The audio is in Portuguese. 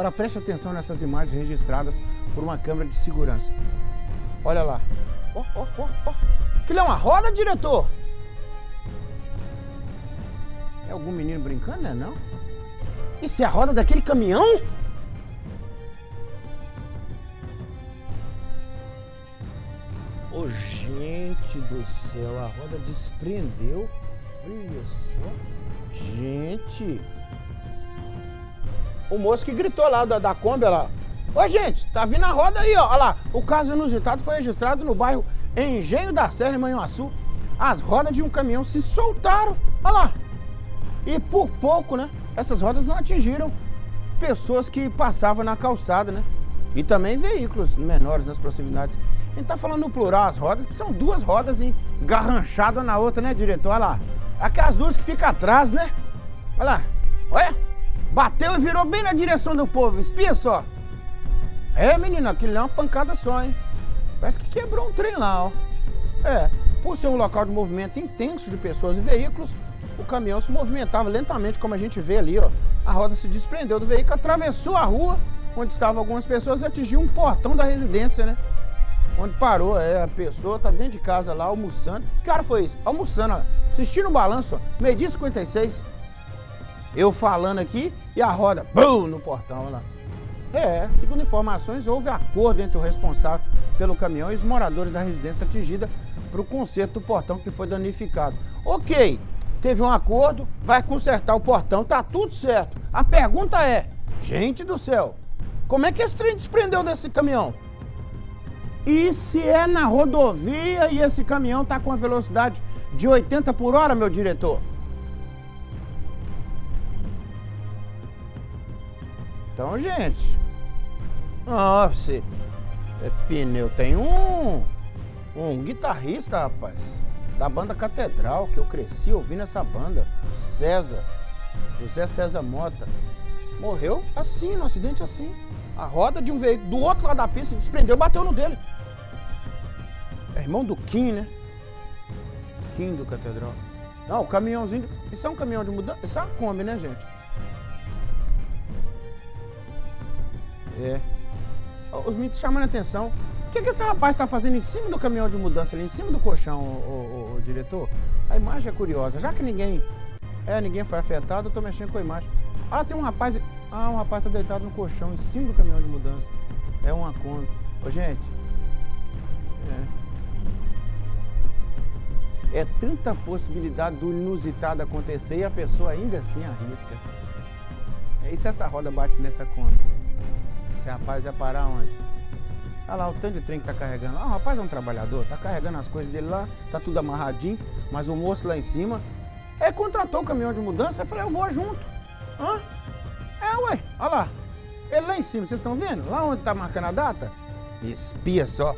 Agora preste atenção nessas imagens registradas por uma câmera de segurança. Olha lá. Ó, ó, ó, ó. Aquilo é uma roda, diretor? É algum menino brincando, né? Não? Isso é a roda daquele caminhão? Ô, oh, gente do céu, a roda desprendeu. Olha só. Gente. O moço que gritou lá da, da Kombi, lá. Ô, gente, tá vindo a roda aí, ó. Olha lá. O caso inusitado foi registrado no bairro Engenho da Serra, em Manhuaçu. As rodas de um caminhão se soltaram. Olha lá. E por pouco, né? Essas rodas não atingiram pessoas que passavam na calçada, né? E também veículos menores nas proximidades. A gente tá falando no plural as rodas, que são duas rodas engarranchadas na outra, né, diretor? Olha lá. Aquelas duas que ficam atrás, né? Olha lá. Olha. Bateu e virou bem na direção do povo. Espia só. É, menino, aquilo é uma pancada só, hein? Parece que quebrou um trem lá, ó. É, por ser um local de movimento intenso de pessoas e veículos, o caminhão se movimentava lentamente, como a gente vê ali, ó. A roda se desprendeu do veículo, atravessou a rua onde estavam algumas pessoas e atingiu um portão da residência, né? Onde parou, é, a pessoa tá dentro de casa lá, almoçando. Que hora foi isso? Almoçando, ó. Assistindo o balanço, ó. Meio-dia 56. Eu falando aqui e a roda, bum, no portão, lá. É, segundo informações, houve acordo entre o responsável pelo caminhão e os moradores da residência atingida para o conserto do portão que foi danificado. Ok, teve um acordo, vai consertar o portão, tá tudo certo. A pergunta é, gente do céu, como é que esse trem desprendeu desse caminhão? E se é na rodovia e esse caminhão tá com a velocidade de 80 por hora, meu diretor? Então, gente. Nossa, é pneu. Tem um. Um guitarrista, rapaz. Da banda Catedral, que eu cresci ouvindo essa banda. César. José César Mota. Morreu assim, no acidente assim. A roda de um veículo do outro lado da pista desprendeu, bateu no dele. É irmão do Kim, né? Kim do Catedral. Não, o caminhãozinho. De... Isso é um caminhão de mudança. Isso é uma Kombi, né, gente? É. Os mitos chamando a atenção. O que, que esse rapaz está fazendo em cima do caminhão de mudança ali, em cima do colchão, o, o, o, diretor? A imagem é curiosa. Já que ninguém. É, ninguém foi afetado, eu tô mexendo com a imagem. Ah, tem um rapaz. Ah, um rapaz tá deitado no colchão, em cima do caminhão de mudança. É uma conta. Ô, gente. É. É tanta possibilidade do inusitado acontecer e a pessoa ainda assim arrisca. E se essa roda bate nessa conta? Esse rapaz ia parar onde? Olha lá o tanto de trem que tá carregando. Ah, o rapaz é um trabalhador, tá carregando as coisas dele lá, tá tudo amarradinho, mas o moço lá em cima, é, contratou o caminhão de mudança, eu falei, eu vou junto. Hã? É, ué, olha lá. Ele lá em cima, vocês estão vendo? Lá onde tá marcando a data? Espia só.